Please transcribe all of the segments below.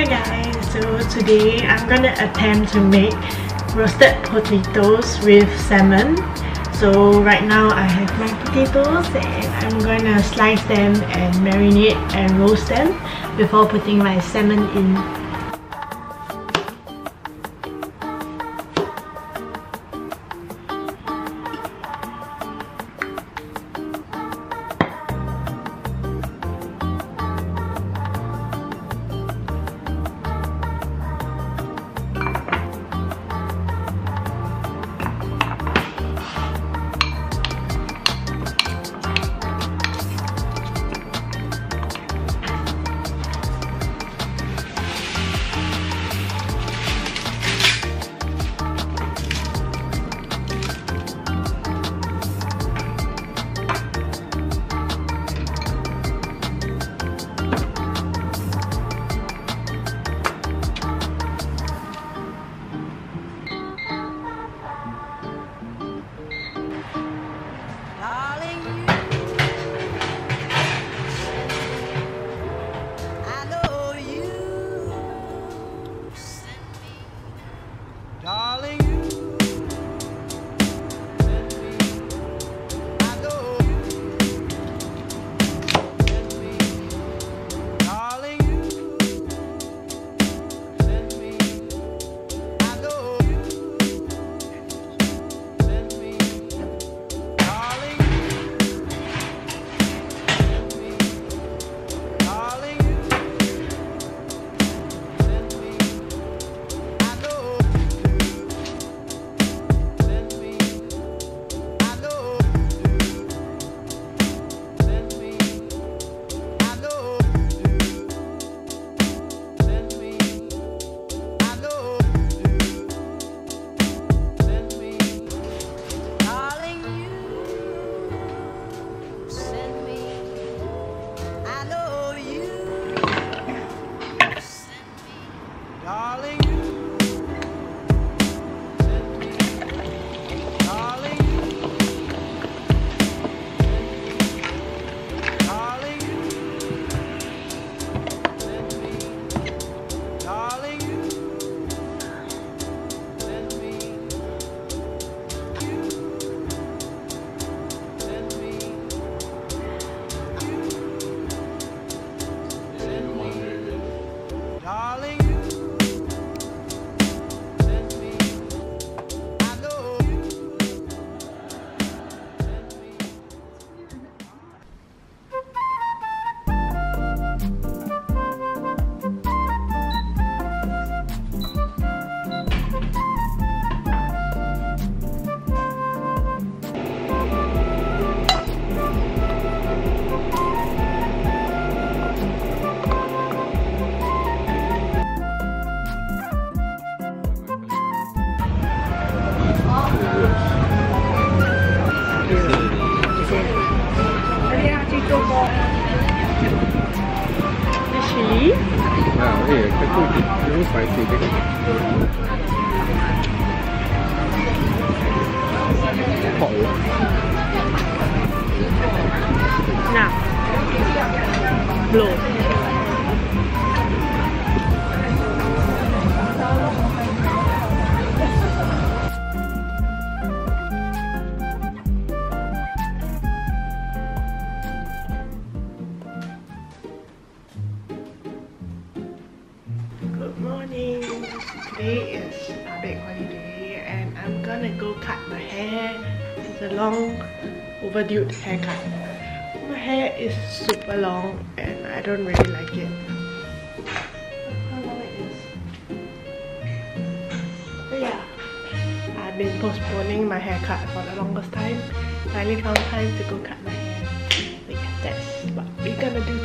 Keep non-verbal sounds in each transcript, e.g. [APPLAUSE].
Hi guys, so today I'm gonna attempt to make roasted potatoes with salmon. So right now I have my potatoes and I'm gonna slice them and marinate and roast them before putting my salmon in spicy Now, blow. today my hair. It's a long overdue haircut. My hair is super long and I don't really like it. How long it is? But yeah, I've been postponing my haircut for the longest time. Finally found time to go cut my hair. But yeah, that's what we're gonna do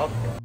아,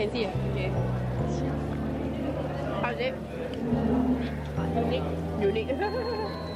Kennt ihr? Ah, okay. Also, unique. Unique. [LAUGHS]